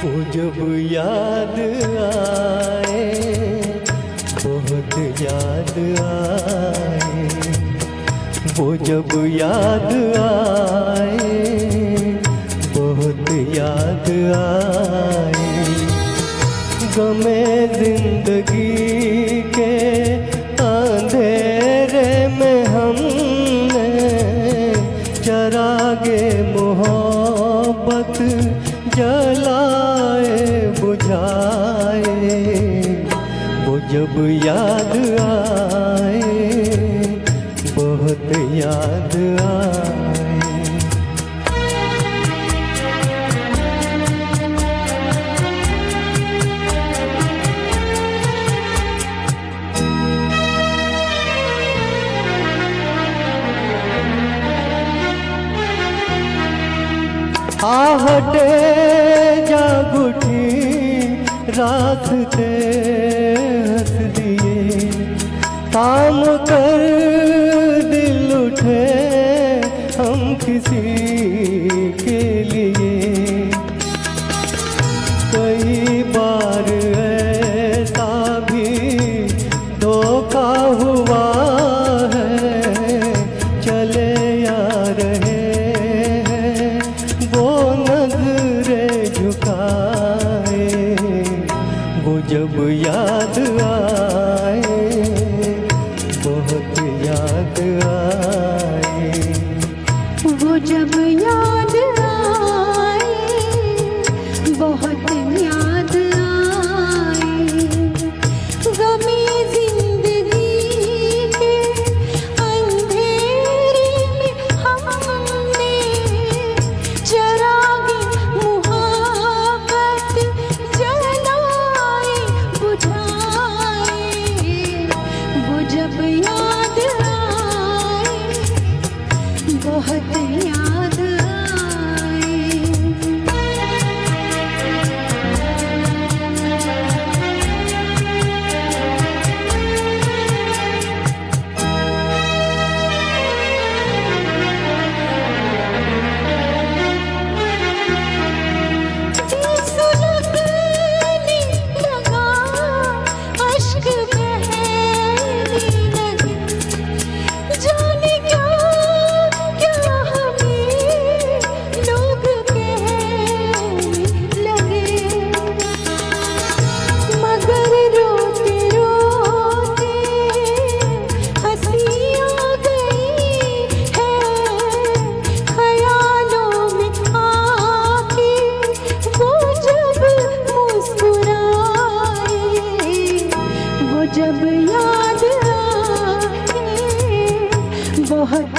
याद आए, बहुत याद आए। वो जब याद आए, बहुत याद आए। गमे ज़िंदगी के अंधेरे में हमने चरागे मोहब्बत जलाए बुझाए वो जब याद आए बहुत याद आए। आहटे जाग उठी रास्ते हंस दिए काम कर दिल उठे हम किसी के लिए। कई बार वो जब याद आए बहुत याद आए। वो जब याद आए बहुत जब याद आए बहुत याद बहुत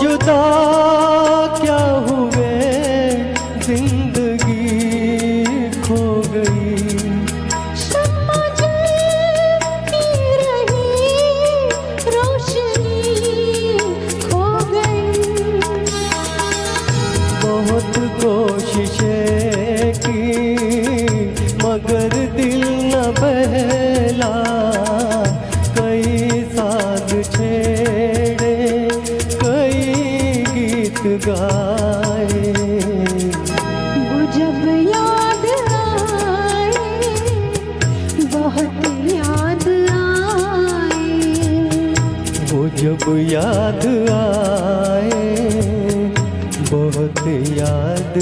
जुदा की मगर दिल न बहला कई छेड़े कई गीत गाए। वो जब याद आए बहुत याद आए। वो जब याद आए बहुत याद